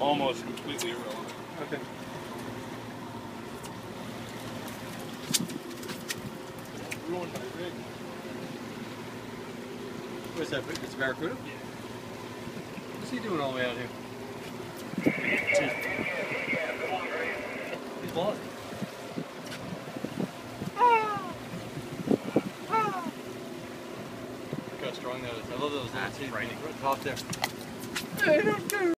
Almost completely irrelevant. Okay. Ruined my rig. What's that? It's a Barracuda? Yeah. What's he doing all the way out here? He's lost. Look how strong that is. I love those little teeth. Right top there.